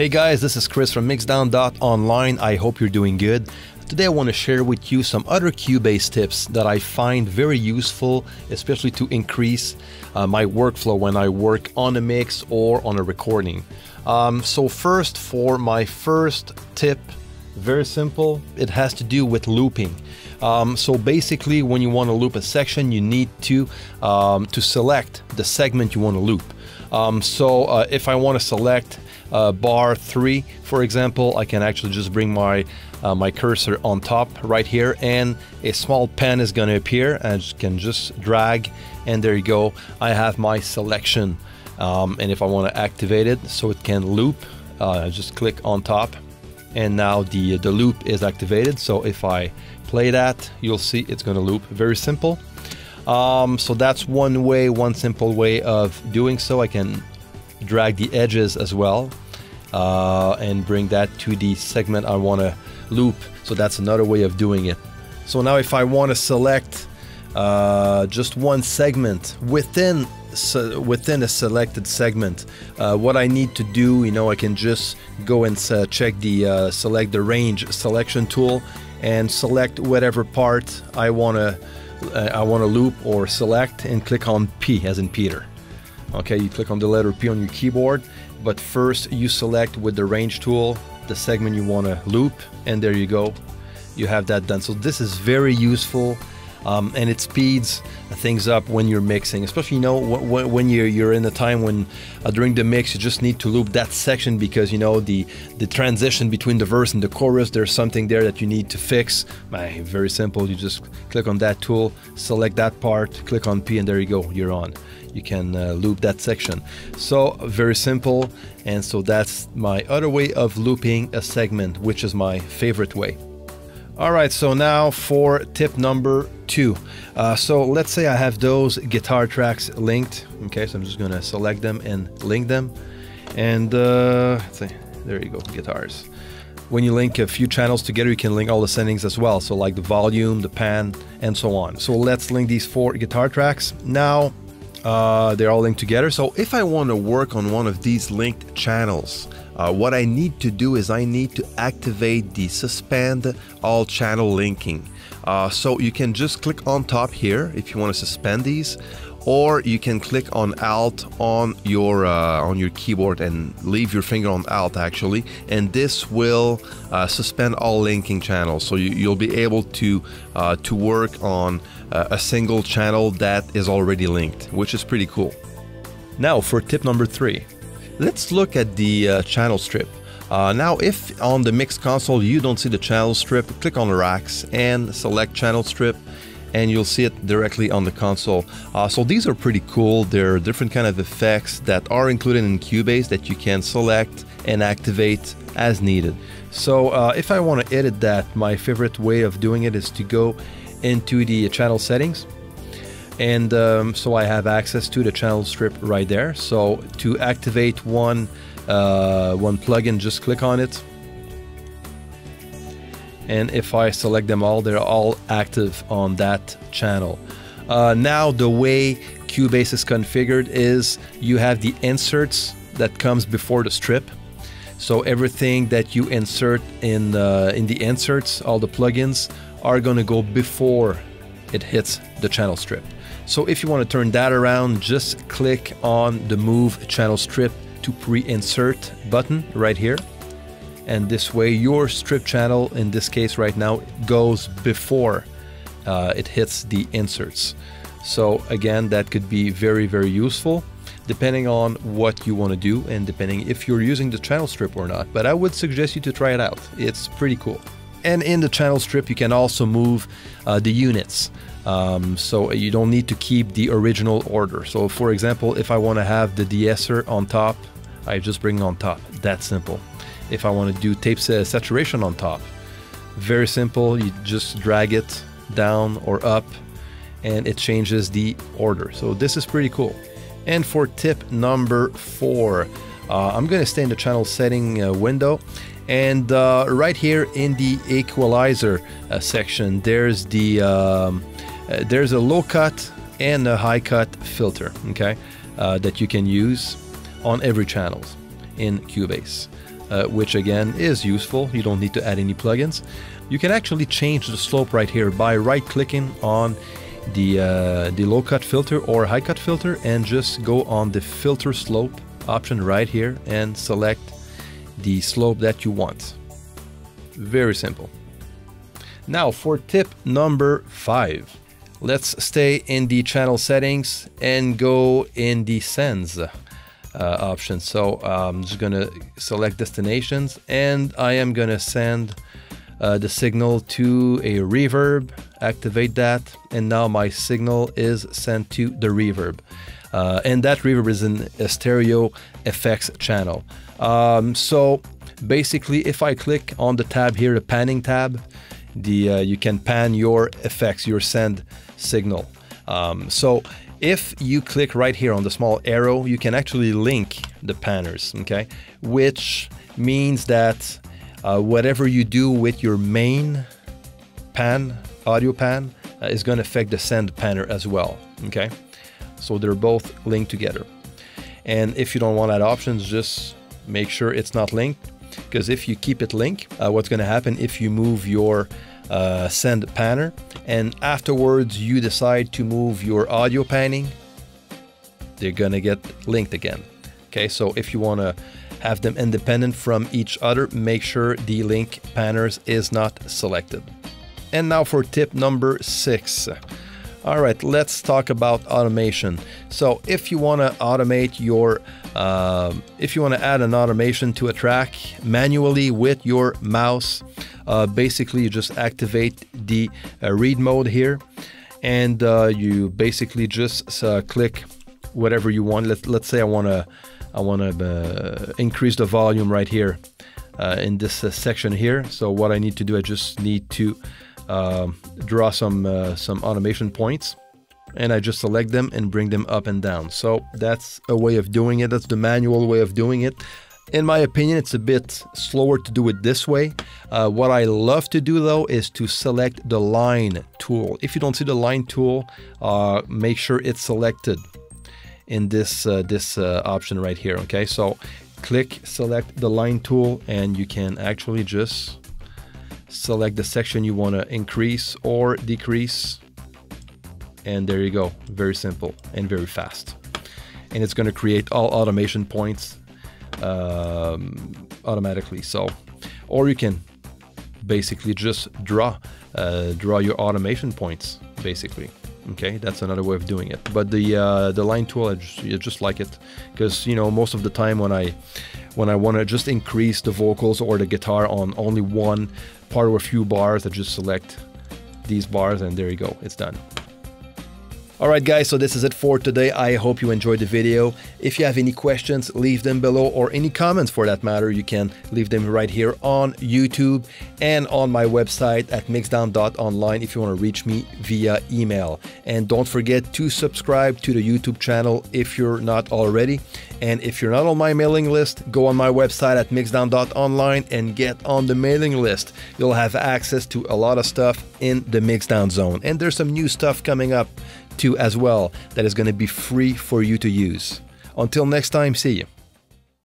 Hey guys, this is Chris from Mixdown.online. I hope you're doing good. Today I want to share with you some other Cubase tips that I find very useful, especially to increase uh, my workflow when I work on a mix or on a recording. Um, so first, for my first tip, very simple, it has to do with looping. Um, so basically, when you want to loop a section, you need to um, to select the segment you want to loop. Um, so uh, if I want to select uh, bar 3 for example I can actually just bring my uh, my cursor on top right here and a small pen is going to appear and I can just drag and there you go. I have my selection um, and if I want to activate it so it can loop uh, just click on top and now the the loop is activated. So if I play that you'll see it's going to loop. Very simple. Um, so that's one way one simple way of doing so. I can drag the edges as well uh, and bring that to the segment I want to loop. So that's another way of doing it. So now if I want to select uh, just one segment within so within a selected segment, uh, what I need to do, you know, I can just go and uh, check the uh, select the range selection tool and select whatever part I want to uh, I want to loop or select and click on P as in Peter. Okay, you click on the letter P on your keyboard, but first you select with the range tool the segment you want to loop, and there you go. You have that done. So this is very useful. Um, and it speeds things up when you're mixing, especially you know when, when you're you're in a time when uh, during the mix you just need to loop that section because you know the the transition between the verse and the chorus. There's something there that you need to fix. very simple. You just click on that tool, select that part, click on P, and there you go. You're on you can uh, loop that section. So very simple. And so that's my other way of looping a segment, which is my favorite way. All right, so now for tip number two. Uh, so let's say I have those guitar tracks linked. Okay, so I'm just gonna select them and link them. And uh, let's see, there you go, guitars. When you link a few channels together, you can link all the settings as well. So like the volume, the pan, and so on. So let's link these four guitar tracks. Now uh, they're all linked together. So if I want to work on one of these linked channels, uh, what I need to do is I need to activate the suspend all channel linking. Uh, so you can just click on top here if you want to suspend these or you can click on alt on your uh, on your keyboard and leave your finger on alt actually and this will uh, suspend all linking channels. So you, will be able to uh, to work on uh, a single channel that is already linked which is pretty cool. Now for tip number three let's look at the uh, channel strip. Uh, now, if on the mix console you don't see the channel strip, click on the racks and select channel strip and you'll see it directly on the console. Uh, so these are pretty cool. There are different kind of effects that are included in Cubase that you can select and activate as needed. So uh, if I want to edit that, my favorite way of doing it is to go into the channel settings. And um, so I have access to the channel strip right there. So to activate one, uh, one plugin, just click on it and if I select them all they're all active on that channel. Uh, now the way Cubase is configured is you have the inserts that comes before the strip. So everything that you insert in uh, in the inserts all the plugins are to go before it hits the channel strip. So if you want to turn that around just click on the move channel strip to pre-insert button right here and this way your strip channel in this case right now goes before uh, it hits the inserts. So again that could be very very useful depending on what you want to do and depending if you're using the channel strip or not. But I would suggest you to try it out. It's pretty cool. And in the channel strip you can also move uh, the units. Um, so you don't need to keep the original order. So for example if I want to have the de-esser on top I just bring it on top. That simple if I want to do tape saturation on top. Very simple, you just drag it down or up and it changes the order. So this is pretty cool. And for tip number four, uh, I'm going to stay in the channel setting uh, window and uh, right here in the equalizer uh, section there's the um, uh, there's a low cut and a high cut filter okay uh, that you can use on every channels in Cubase uh, which again is useful. You don't need to add any plugins. You can actually change the slope right here by right clicking on the, uh, the low cut filter or high cut filter and just go on the filter slope option right here and select the slope that you want. Very simple. Now for tip number five. Let's stay in the channel settings and go in the sends uh, option. So um, I'm just gonna select destinations and I am gonna send uh, the signal to a reverb, activate that, and now my signal is sent to the reverb. Uh, and that reverb is in a stereo effects channel. Um, so basically, if I click on the tab here, the panning tab, the uh, you can pan your effects, your send signal. Um, so if you click right here on the small arrow, you can actually link the panners, okay? Which means that uh, whatever you do with your main pan, audio pan, uh, is going to affect the send panner as well, okay? So they're both linked together. And if you don't want that options, just make sure it's not linked because if you keep it linked, uh, what's going to happen if you move your uh, send panner and afterwards you decide to move your audio panning, they're to get linked again. Okay, so if you want to have them independent from each other, make sure the link panners is not selected. And now for tip number six. All right, let's talk about automation. So if you want to automate your, uh, if you want to add an automation to a track manually with your mouse, uh, basically you just activate the uh, read mode here and uh, you basically just uh, click whatever you want. Let, let's say I want to I want to uh, increase the volume right here in this section here. So what I need to do, I just need to um, draw some uh, some automation points and I just select them and bring them up and down. So that's a way of doing it. That's the manual way of doing it. In my opinion, it's a bit slower to do it this way. Uh, what I love to do though is to select the line tool. If you don't see the line tool, uh, make sure it's selected in this uh, this uh, option right here. Okay, so click select the line tool and you can actually just select the section you want to increase or decrease. And there you go very simple and very fast. And it's going to create all automation points um, automatically. So or you can basically just draw uh, draw your automation points basically okay that's another way of doing it but the uh, the line tool I just, I just like it because you know most of the time when I when I want to just increase the vocals or the guitar on only one part or a few bars, I just select these bars and there you go, it's done. Alright guys, so this is it for today. I hope you enjoyed the video. If you have any questions, leave them below or any comments for that matter, you can leave them right here on YouTube and on my website at mixdown.online if you want to reach me via email. And don't forget to subscribe to the YouTube channel if you're not already. And if you're not on my mailing list, go on my website at mixdown.online and get on the mailing list. You'll have access to a lot of stuff in the Mixdown zone. And there's some new stuff coming up too as well that is going to be free for you to use. Until next time, see you.